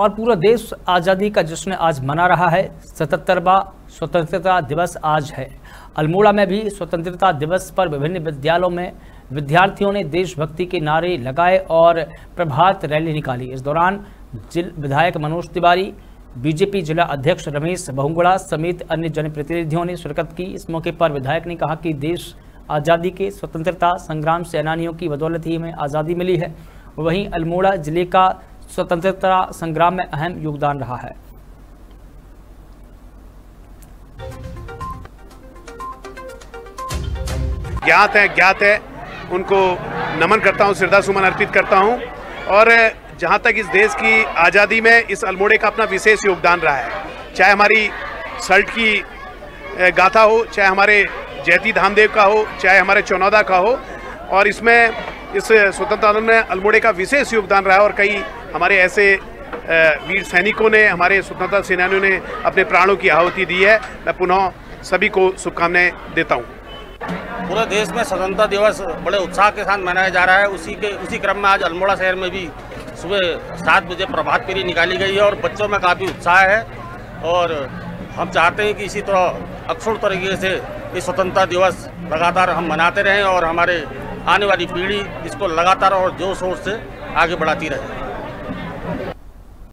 और पूरा देश आज़ादी का जश्न आज मना रहा है। सतहत्तरवा स्वतंत्रता दिवस आज है। अल्मोड़ा में भी स्वतंत्रता दिवस पर विभिन्न विद्यालयों में विद्यार्थियों ने देशभक्ति के नारे लगाए और प्रभात रैली निकाली। इस दौरान जिल विधायक मनोज तिवारी, बीजेपी जिला अध्यक्ष रमेश बहुगुड़ा समेत अन्य जनप्रतिनिधियों ने शिरकत की। इस मौके पर विधायक ने कहा कि देश आज़ादी के स्वतंत्रता संग्राम सेनानियों की बदौलत ही हमें आज़ादी मिली है। वहीं अल्मोड़ा ज़िले का स्वतंत्रता संग्राम में अहम योगदान रहा है। ज्ञात है ज्ञात है। उनको नमन करता हूँ श्रद्धा सुमन अर्पित करता हूँ। और जहाँ तक इस देश की आज़ादी में इस अल्मोड़े का अपना विशेष योगदान रहा है। चाहे हमारी सल्ट की गाथा हो, चाहे हमारे जयती धामदेव का हो, चाहे हमारे चौनौदा का हो, और इसमें इस स्वतंत्रता आंदोलन में अल्मोड़े का विशेष योगदान रहा है और कई हमारे ऐसे वीर सैनिकों ने, हमारे स्वतंत्रता सेनानियों ने अपने प्राणों की आहुति दी है। मैं पुनः सभी को शुभकामनाएँ देता हूँ। पूरे देश में स्वतंत्रता दिवस बड़े उत्साह के साथ मनाया जा रहा है। उसी के, उसी क्रम में आज अल्मोड़ा शहर में भी सुबह सात बजे प्रभात फेरी निकाली गई है और बच्चों में काफ़ी उत्साह है और हम चाहते हैं कि इसी तरह, अक्षुण तरीके से ये स्वतंत्रता दिवस लगातार हम मनाते रहें और हमारे आने वाली पीढ़ी इसको लगातार और ज़ोर शोर से आगे बढ़ाती रहे।